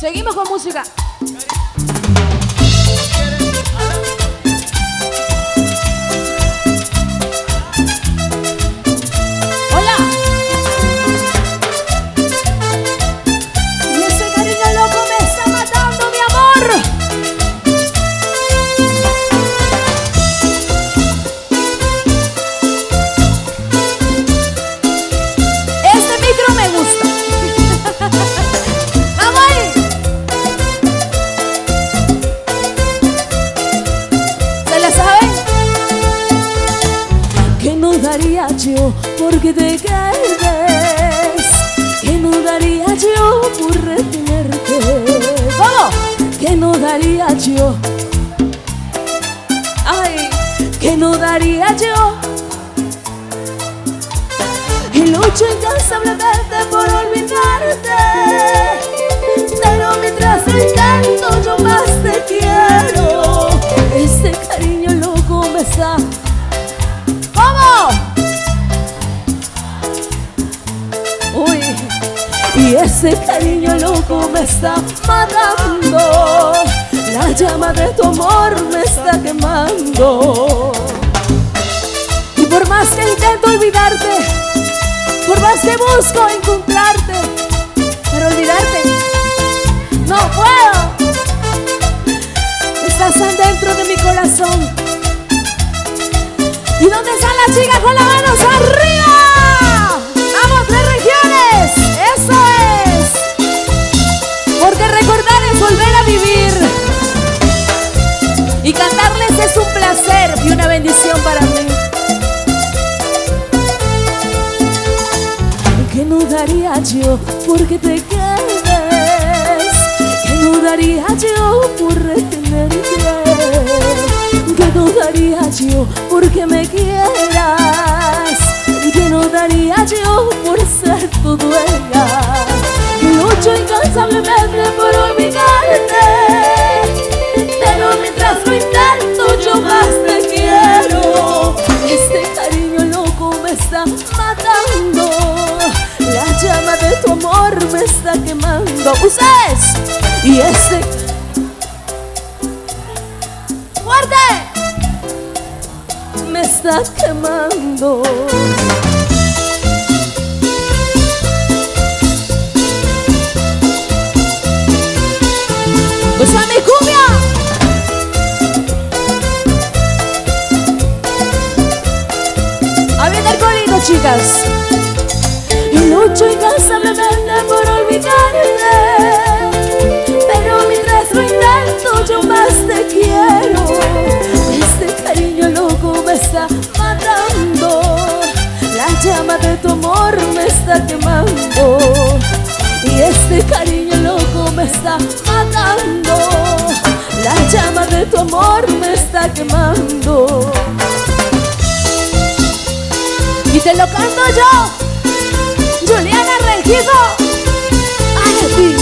Seguimos con música. Yo porque te quedes? ¿Qué no daría yo por retenerte? ¿Cómo? ¿Qué no daría yo? Ay, ¿qué no daría yo? Y lucho incansablemente por olvidarte ese cariño loco me está matando La llama de tu amor me está quemando y por más que intento olvidarte, por más que busco encontrarte, pero olvidarte, no puedo. Estás adentro de mi corazón. ¿Y dónde están las chicas con las manos arriba? Daría yo porque te quedes? ¿Qué no daría yo por retenerte? ¿Qué no daría yo porque me quieras? ¿Qué no daría yo por ser tu dueña? Lucho incansablemente por ¡Ustedes! Y este... ¡Fuerte! Me está quemando ¡Pues a mi cumbia! ¡A el corito, chicas! Y lucho incansablemente por olvidarte me está matando La llama de tu amor me está quemando Y te lo canto yo Juliana Rengifo Ay, ti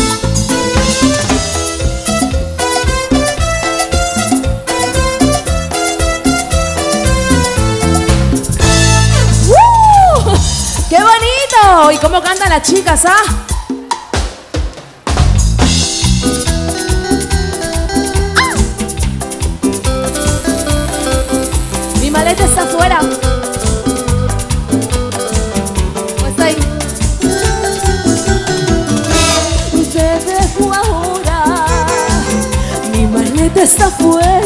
¡Uh! ¡Qué bonito! ¿Y cómo cantan las chicas? ¡Ah! Maleta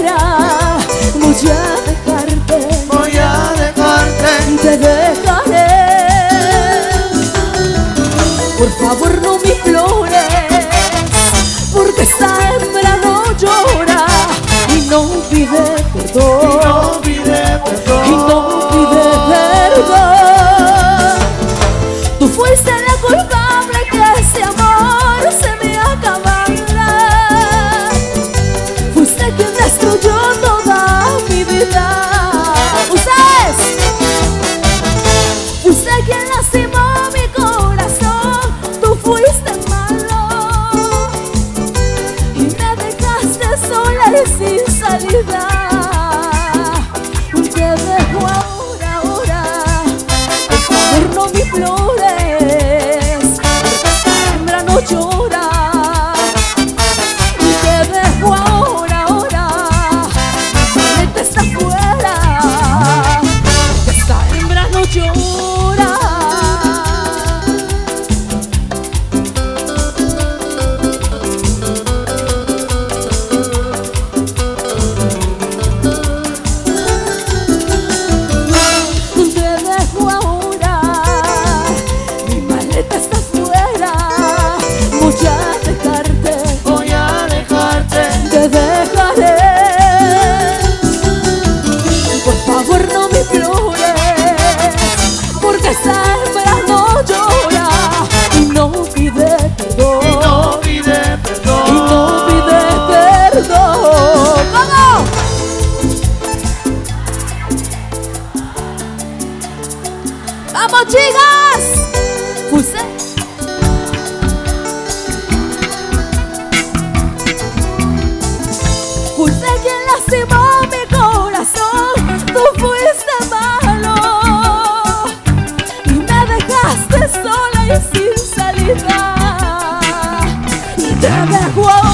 Até a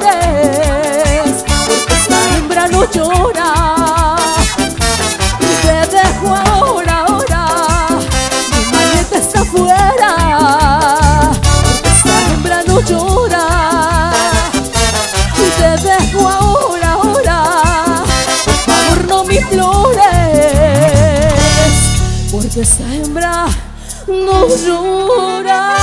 llores, porque esta hembra no llora. Y te dejo ahora, ahora, mi maleta está afuera, porque esta hembra no llora. Y te dejo ahora, ahora, por favor no me flores, porque esta hembra no llora.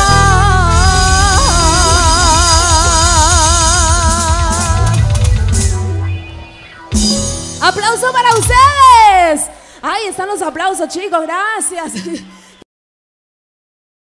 Aplauso para ustedes. Ahí están los aplausos, chicos. Gracias.